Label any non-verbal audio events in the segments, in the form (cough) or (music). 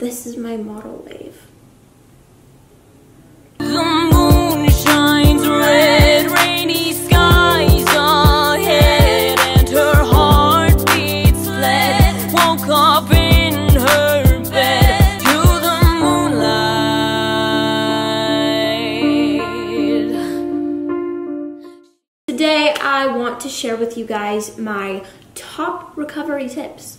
this is my model wave. The moon shines red, rainy skies ahead, and her heart beats fled. Woke up in her bed to the moonlight. Today, I want to share with you guys my top recovery tips.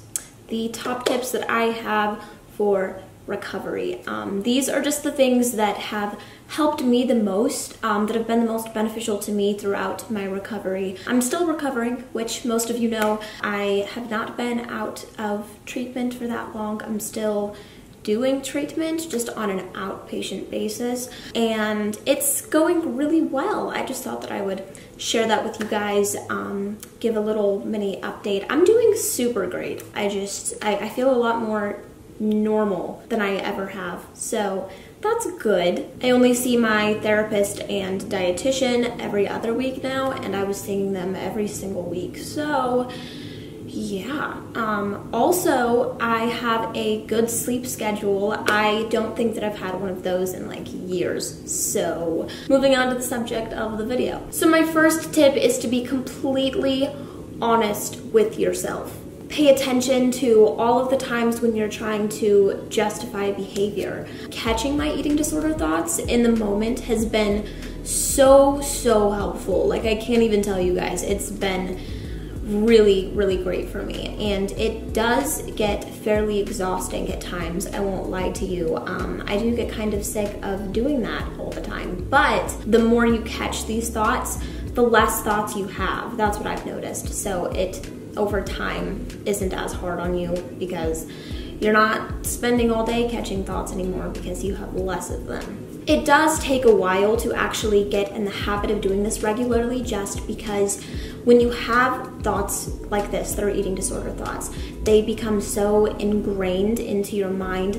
The top tips that I have for recovery. Um, these are just the things that have helped me the most, um, that have been the most beneficial to me throughout my recovery. I'm still recovering, which most of you know. I have not been out of treatment for that long. I'm still doing treatment just on an outpatient basis and it's going really well. I just thought that I would share that with you guys, um, give a little mini update. I'm doing super great. I just, I, I feel a lot more normal than I ever have. So that's good. I only see my therapist and dietitian every other week now, and I was seeing them every single week. So yeah. Um, also, I have a good sleep schedule. I don't think that I've had one of those in like years. So, moving on to the subject of the video. So, my first tip is to be completely honest with yourself. Pay attention to all of the times when you're trying to justify behavior. Catching my eating disorder thoughts in the moment has been so, so helpful. Like, I can't even tell you guys. It's been really, really great for me. And it does get fairly exhausting at times, I won't lie to you. Um, I do get kind of sick of doing that all the time. But the more you catch these thoughts, the less thoughts you have. That's what I've noticed. So it, over time, isn't as hard on you because you're not spending all day catching thoughts anymore because you have less of them. It does take a while to actually get in the habit of doing this regularly just because when you have thoughts like this that are eating disorder thoughts, they become so ingrained into your mind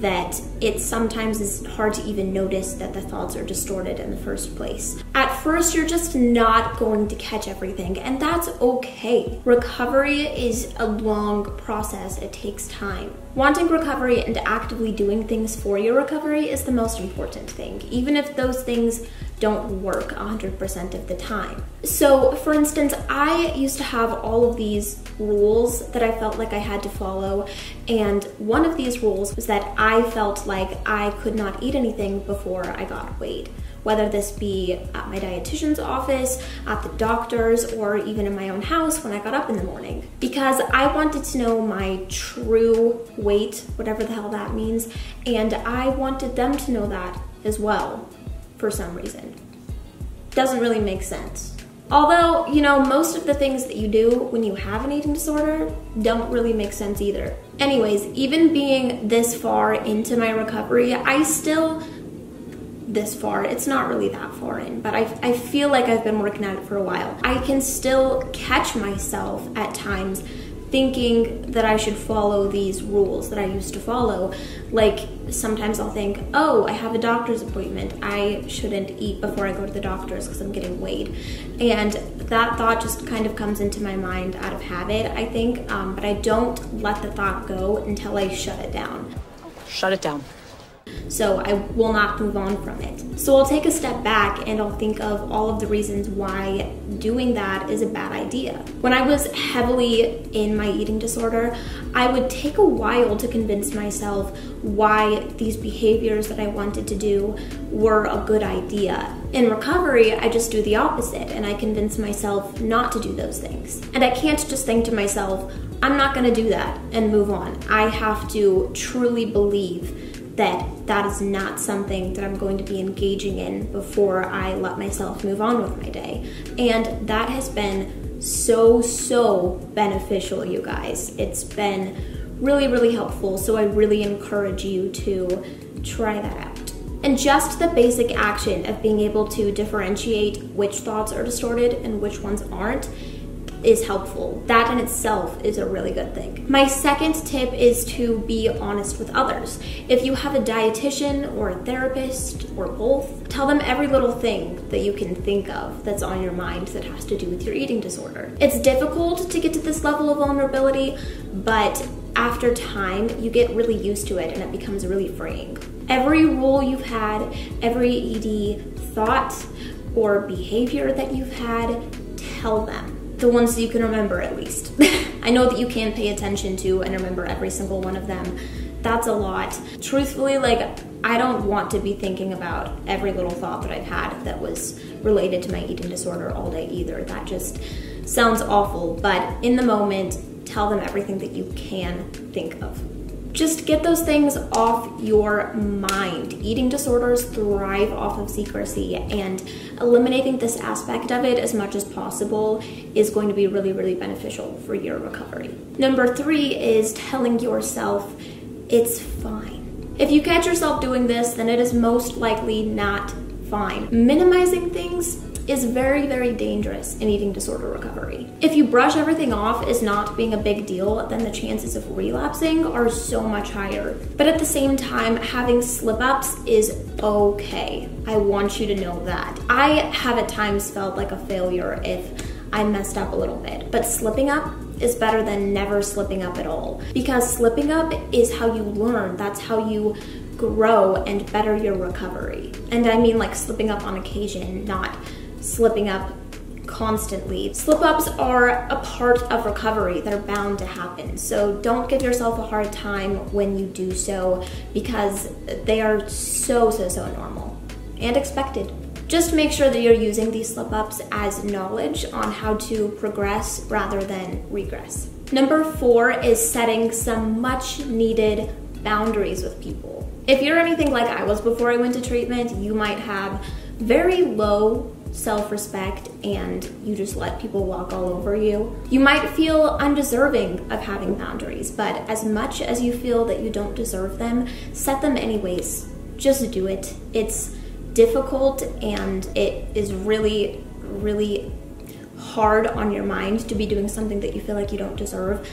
that it sometimes is hard to even notice that the thoughts are distorted in the first place. At first, you're just not going to catch everything, and that's okay. Recovery is a long process, it takes time. Wanting recovery and actively doing things for your recovery is the most important thing, even if those things don't work 100% of the time. So, for instance, I used to have all of these rules that I felt like I had to follow, and one of these rules was that I felt like I could not eat anything before I got weighed. Whether this be at my dietitian's office, at the doctor's, or even in my own house when I got up in the morning. Because I wanted to know my true weight, whatever the hell that means, and I wanted them to know that as well for some reason. Doesn't really make sense. Although, you know, most of the things that you do when you have an eating disorder don't really make sense either. Anyways, even being this far into my recovery, I still, this far, it's not really that far in, but I, I feel like I've been working at it for a while. I can still catch myself at times thinking that I should follow these rules that I used to follow. Like sometimes I'll think, oh, I have a doctor's appointment. I shouldn't eat before I go to the doctor's because I'm getting weighed. And that thought just kind of comes into my mind out of habit, I think. Um, but I don't let the thought go until I shut it down. Shut it down so I will not move on from it. So I'll take a step back and I'll think of all of the reasons why doing that is a bad idea. When I was heavily in my eating disorder, I would take a while to convince myself why these behaviors that I wanted to do were a good idea. In recovery, I just do the opposite and I convince myself not to do those things. And I can't just think to myself, I'm not gonna do that and move on. I have to truly believe that that is not something that I'm going to be engaging in before I let myself move on with my day. And that has been so, so beneficial, you guys. It's been really, really helpful. So I really encourage you to try that out. And just the basic action of being able to differentiate which thoughts are distorted and which ones aren't is helpful. That in itself is a really good thing. My second tip is to be honest with others. If you have a dietitian or a therapist or both, tell them every little thing that you can think of that's on your mind that has to do with your eating disorder. It's difficult to get to this level of vulnerability, but after time, you get really used to it and it becomes really freeing. Every rule you've had, every ED thought or behavior that you've had, tell them. The ones that you can remember at least. (laughs) I know that you can pay attention to and remember every single one of them. That's a lot. Truthfully, like, I don't want to be thinking about every little thought that I've had that was related to my eating disorder all day either. That just sounds awful, but in the moment, tell them everything that you can think of. Just get those things off your mind. Eating disorders thrive off of secrecy, and eliminating this aspect of it as much as possible is going to be really, really beneficial for your recovery. Number three is telling yourself it's fine. If you catch yourself doing this, then it is most likely not fine. Minimizing things is very, very dangerous in eating disorder recovery. If you brush everything off as not being a big deal, then the chances of relapsing are so much higher. But at the same time, having slip ups is okay. I want you to know that. I have at times felt like a failure if I messed up a little bit, but slipping up is better than never slipping up at all because slipping up is how you learn. That's how you grow and better your recovery. And I mean like slipping up on occasion, not slipping up constantly. Slip ups are a part of recovery that are bound to happen. So don't give yourself a hard time when you do so because they are so, so, so normal and expected. Just make sure that you're using these slip ups as knowledge on how to progress rather than regress. Number four is setting some much needed boundaries with people. If you're anything like I was before I went to treatment, you might have very low self respect and you just let people walk all over you. You might feel undeserving of having boundaries, but as much as you feel that you don't deserve them, set them anyways. Just do it. It's difficult and it is really, really hard on your mind to be doing something that you feel like you don't deserve,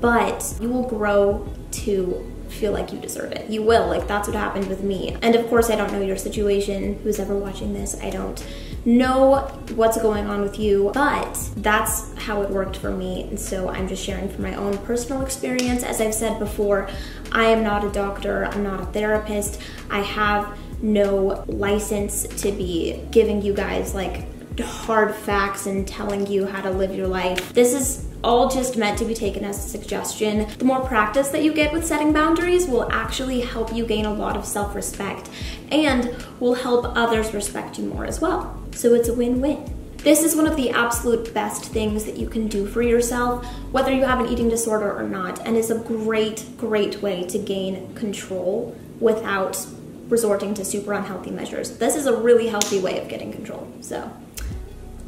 but you will grow to feel like you deserve it. You will, like that's what happened with me. And of course, I don't know your situation, who's ever watching this. I don't know what's going on with you, but that's how it worked for me. And so I'm just sharing from my own personal experience. As I've said before, I am not a doctor, I'm not a therapist. I have no license to be giving you guys like hard facts and telling you how to live your life. This is all just meant to be taken as a suggestion. The more practice that you get with setting boundaries will actually help you gain a lot of self-respect and will help others respect you more as well. So it's a win-win. This is one of the absolute best things that you can do for yourself, whether you have an eating disorder or not, and is a great, great way to gain control without resorting to super unhealthy measures. This is a really healthy way of getting control. So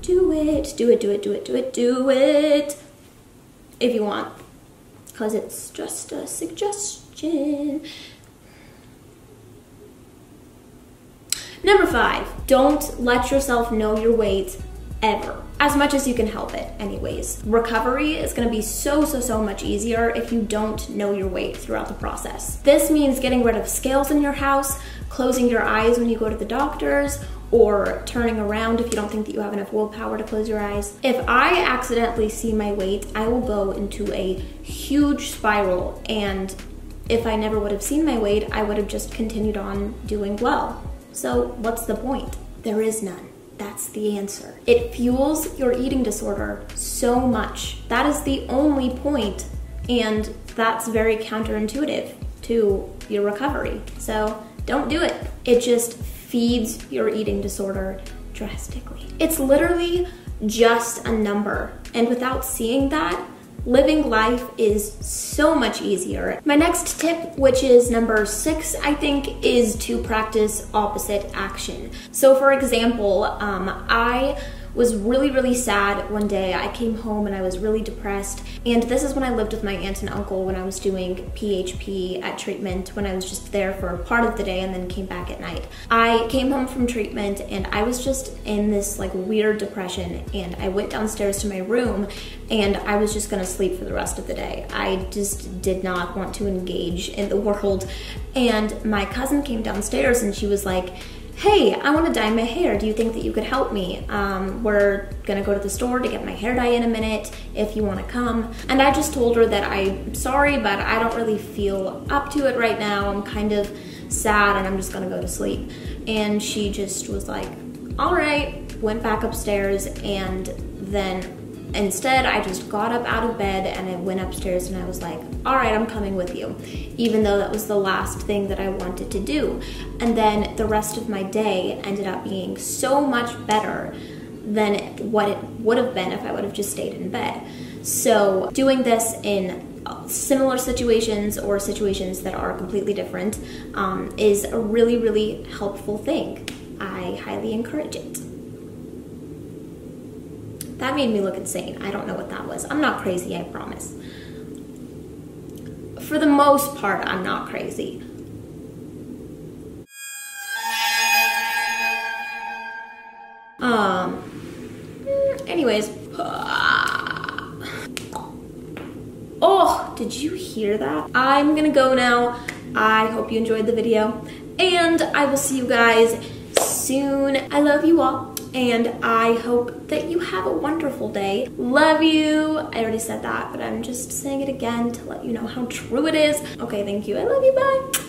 do it, do it, do it, do it, do it, do it if you want, because it's just a suggestion. Number five, don't let yourself know your weight ever. As much as you can help it, anyways. Recovery is gonna be so, so, so much easier if you don't know your weight throughout the process. This means getting rid of scales in your house, closing your eyes when you go to the doctor's, or turning around if you don't think that you have enough willpower to close your eyes. If I accidentally see my weight, I will go into a huge spiral and if I never would have seen my weight, I would have just continued on doing well. So what's the point? There is none. That's the answer. It fuels your eating disorder so much. That is the only point, and that's very counterintuitive to your recovery. So don't do it. It just feeds your eating disorder drastically. It's literally just a number. And without seeing that, living life is so much easier. My next tip, which is number six, I think, is to practice opposite action. So for example, um, I was really, really sad one day. I came home and I was really depressed. And this is when I lived with my aunt and uncle when I was doing PHP at treatment, when I was just there for part of the day and then came back at night. I came home from treatment and I was just in this like weird depression. And I went downstairs to my room and I was just gonna sleep for the rest of the day. I just did not want to engage in the world. And my cousin came downstairs and she was like, hey, I want to dye my hair. Do you think that you could help me? Um, we're gonna go to the store to get my hair dye in a minute if you want to come. And I just told her that I'm sorry, but I don't really feel up to it right now. I'm kind of sad and I'm just gonna go to sleep. And she just was like, all right, went back upstairs and then Instead, I just got up out of bed and I went upstairs and I was like, all right, I'm coming with you, even though that was the last thing that I wanted to do. And then the rest of my day ended up being so much better than what it would have been if I would have just stayed in bed. So, doing this in similar situations or situations that are completely different um, is a really, really helpful thing. I highly encourage it. That made me look insane. I don't know what that was. I'm not crazy, I promise. For the most part, I'm not crazy. Um, anyways. (sighs) Oh, did you hear that? I'm gonna go now. I hope you enjoyed the video and I will see you guys soon. I love you all and I hope that you have a wonderful day. Love you. I already said that, but I'm just saying it again to let you know how true it is. Okay, thank you. I love you. Bye.